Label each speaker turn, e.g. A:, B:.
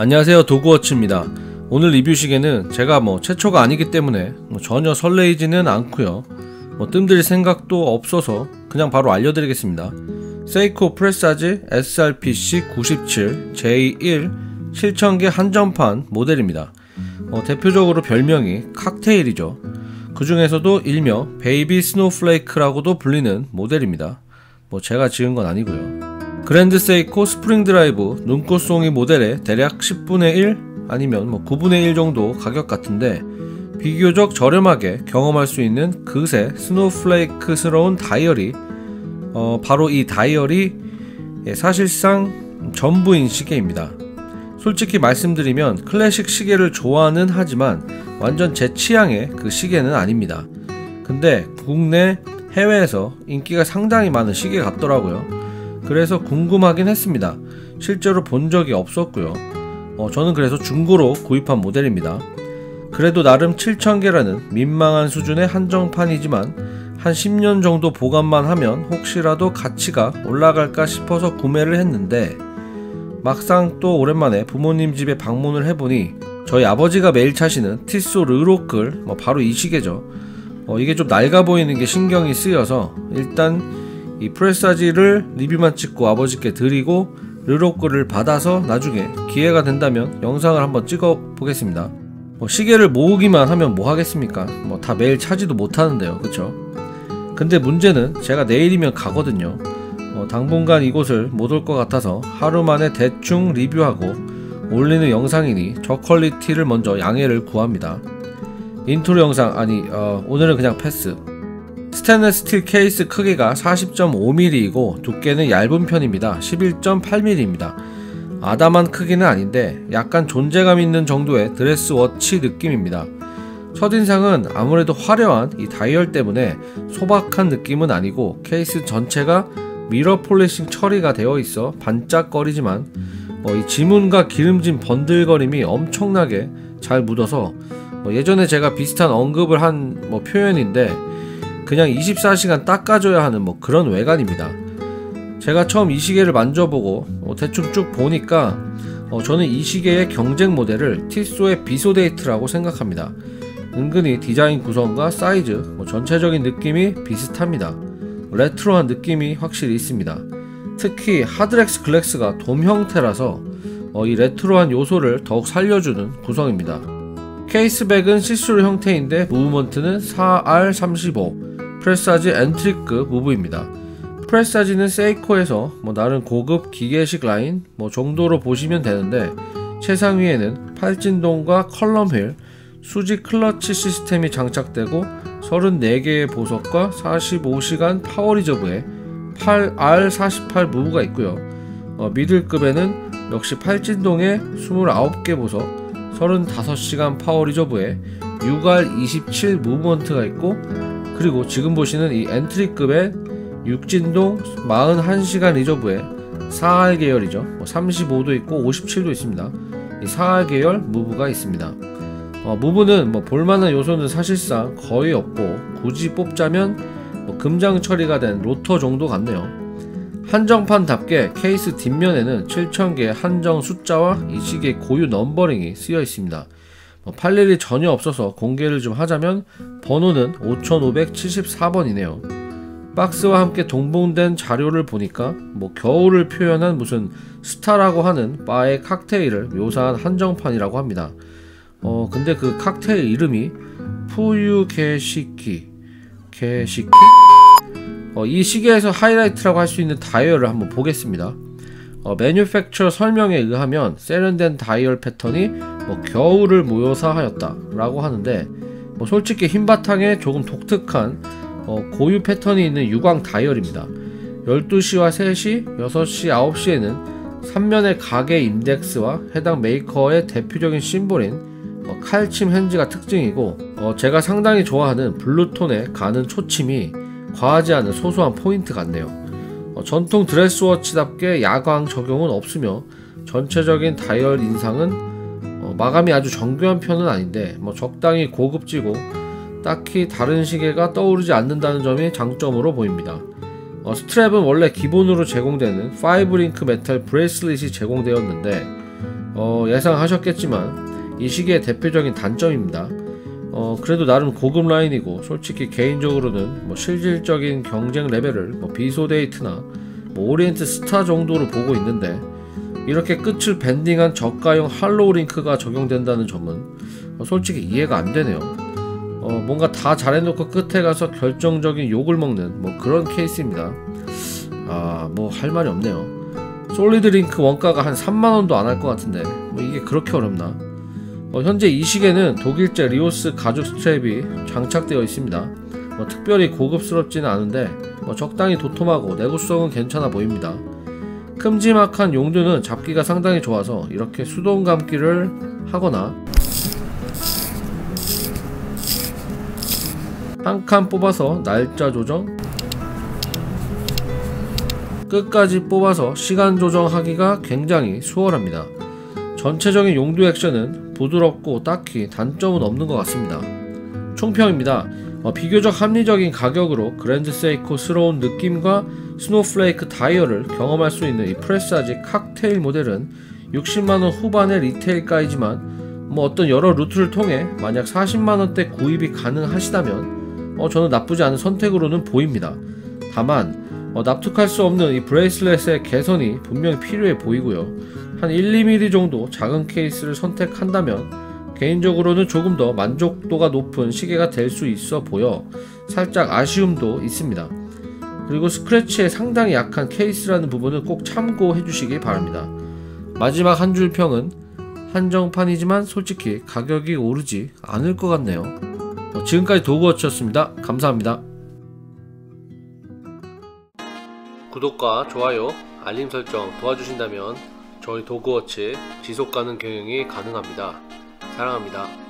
A: 안녕하세요. 도그워치입니다. 오늘 리뷰 시계는 제가 뭐 최초가 아니기 때문에 뭐 전혀 설레이지는 않고요. 뭐 뜸들 생각도 없어서 그냥 바로 알려드리겠습니다. 세이코 프레사지 SRPC 97 J1 7000개 한정판 모델입니다. 어, 대표적으로 별명이 칵테일이죠. 그 중에서도 일명 Baby Snowflake라고도 불리는 모델입니다. 뭐 제가 지은 건 아니고요 그랜드 세이코 스프링 드라이브 눈꽃송이 모델의 대략 10분의 1 아니면 뭐 9분의 1 정도 가격 같은데 비교적 저렴하게 경험할 수 있는 그새 Snowflake스러운 다이얼이 어, 바로 이 다이얼이 예, 사실상 전부인 시계입니다. 솔직히 말씀드리면 클래식 시계를 좋아는 하지만 완전 제 취향의 그 시계는 아닙니다. 근데 국내 해외에서 인기가 상당히 많은 시계 같더라고요. 그래서 궁금하긴 했습니다. 실제로 본 적이 없었고요. 어, 저는 그래서 중고로 구입한 모델입니다. 그래도 나름 7,000개라는 민망한 수준의 한정판이지만 한 10년 정도 보관만 하면 혹시라도 가치가 올라갈까 싶어서 구매를 했는데 막상 또 오랜만에 부모님 집에 방문을 해보니 저희 아버지가 매일 차시는 티소 르로클 뭐 바로 이 시계죠. 어, 이게 좀 낡아 보이는 게 신경이 쓰여서 일단 이 프레사지를 리뷰만 찍고 아버지께 드리고 르로크를 받아서 나중에 기회가 된다면 영상을 한번 찍어 보겠습니다. 뭐 시계를 모으기만 하면 뭐 하겠습니까? 뭐 다 매일 차지도 못하는데요. 그쵸? 근데 문제는 제가 내일이면 가거든요. 뭐 당분간 이곳을 못 올 것 같아서 하루 만에 대충 리뷰하고 올리는 영상이니 저퀄리티를 먼저 양해를 구합니다. 인트로 영상 아니 어, 오늘은 그냥 패스 스테인레스 스틸 케이스 크기가 40.5mm이고 두께는 얇은 편입니다. 11.8mm입니다. 아담한 크기는 아닌데 약간 존재감 있는 정도의 dress watch 느낌입니다. 첫인상은 아무래도 화려한 이 다이얼 때문에 소박한 느낌은 아니고 케이스 전체가 mirror polishing 처리가 되어 있어 반짝거리지만 어, 이 지문과 기름진 번들거림이 엄청나게 잘 묻어서 뭐 예전에 제가 비슷한 언급을 한 뭐 표현인데 그냥 24시간 닦아줘야 하는 뭐 그런 외관입니다. 제가 처음 이 시계를 만져보고 어, 대충 쭉 보니까 어, 저는 이 시계의 경쟁 모델을 티소의 비소데이트라고 생각합니다. 은근히 디자인 구성과 사이즈, 뭐 전체적인 느낌이 비슷합니다. 레트로한 느낌이 확실히 있습니다. 특히 하드렉스 글라스가 돔 형태라서 어, 이 레트로한 요소를 더욱 살려주는 구성입니다. case back은 시스루 형태인데 movement는 4R35 프레사지 entry급 무브입니다. 프레사지는 세이코에서 뭐 나름 고급 기계식 라인 뭐 정도로 보시면 되는데 최상 위에는 팔진동과 column wheel, 수직 클러치 시스템이 장착되고 34개의 보석과 45시간 power reserve에 8R48 무브가 있고요. 어, middle급에는 역시 팔진동에 29개 보석, 35시간 power reserve에 6R27 movement가 있고 그리고 지금 보시는 이 entry급의 육진동 41시간 reserve에 4R 계열이죠. 35도 뭐 있고 57도 있습니다. 이 4R 계열 무브가 있습니다. 어, 무브는 뭐 볼만한 요소는 사실상 거의 없고 굳이 뽑자면 뭐 금장 처리가 된 로터 정도 같네요. 한정판답게 케이스 뒷면에는 7000개의 한정 숫자와 이 시계 고유 넘버링이 쓰여 있습니다. 뭐팔 일이 전혀 없어서 공개를 좀 하자면 번호는 5574번이네요. 박스와 함께 동봉된 자료를 보니까 뭐 겨울을 표현한 무슨 스타라고 하는 바의 칵테일을 묘사한 한정판이라고 합니다. 어 근데 그 칵테일 이름이 푸유 게시키 게시키 어, 이 시계에서 하이라이트라고 할 수 있는 다이얼을 한번 보겠습니다. 어, manufacture 설명에 의하면 세련된 다이얼 패턴이 뭐 겨울을 묘사하였다 라고 하는데 뭐 솔직히 흰 바탕에 조금 독특한 어, 고유 패턴이 있는 유광 다이얼입니다. 12시와 3시, 6시, 9시에는 3면의 가게 인덱스와 해당 메이커의 대표적인 심볼인 어, 칼침 hands가 특징이고 어, 제가 상당히 좋아하는 blue tone에 가는 초침이 과하지 않은 소소한 포인트 같네요 어, 전통 dress watch답게 야광 적용은 없으며 전체적인 다이얼 인상은 어, 마감이 아주 정교한 편은 아닌데 뭐 적당히 고급지고 딱히 다른 시계가 떠오르지 않는다는 점이 장점으로 보입니다. 어, strap은 원래 기본으로 제공되는 5 link metal bracelet이 제공되었는데 어, 예상하셨겠지만 이 시계의 대표적인 단점입니다. 어, 그래도 나름 고급 라인이고 솔직히 개인적으로는 뭐 실질적인 경쟁 레벨을 뭐 비소데이트나 뭐 오리엔트 스타 정도로 보고 있는데 이렇게 끝을 bending한 저가형 hollow link가 적용된다는 점은 어, 솔직히 이해가 안 되네요. 어, 뭔가 다 잘해놓고 끝에 가서 결정적인 욕을 먹는 뭐 그런 케이스입니다. 아, 뭐 할 말이 없네요. solid link 원가가 한 3만원도 안 할 것 같은데 뭐 이게 그렇게 어렵나? 어, 현재 이 시계는 독일제 리오스 가죽 strap이 장착되어 있습니다. 뭐 특별히 고급스럽지는 않은데 뭐 적당히 도톰하고 내구성은 괜찮아 보입니다. 큼지막한 용두는 잡기가 상당히 좋아서 이렇게 수동 감기를 하거나 한 칸 뽑아서 날짜 조정 끝까지 뽑아서 시간 조정하기가 굉장히 수월합니다. 전체적인 용두 액션은 부드럽고 딱히 단점은 없는 것 같습니다. 총평입니다. 어, 비교적 합리적인 가격으로 그랜드 세이코스러운 느낌과 snowflake 다이얼을 경험할 수 있는 이 프레사지 칵테일 모델은 60만원 후반의 retail가이지만 뭐 어떤 여러 루트를 통해 만약 40만원대 구입이 가능하시다면 어, 저는 나쁘지 않은 선택으로는 보입니다. 다만 어, 납득할 수 없는 이 bracelet의 개선이 분명히 필요해 보이고요. 한 1, 2mm 정도 작은 케이스를 선택한다면 개인적으로는 조금 더 만족도가 높은 시계가 될 수 있어 보여 살짝 아쉬움도 있습니다. 그리고 스크래치에 상당히 약한 케이스라는 부분은 꼭 참고해 주시기 바랍니다. 마지막 한 줄 평은 한정판이지만 솔직히 가격이 오르지 않을 것 같네요. 어, 지금까지 도그워치였습니다. 감사합니다. 구독과 좋아요, 알림 설정 도와주신다면 저희 도그워치 지속 가능 경영이 가능합니다. 사랑합니다.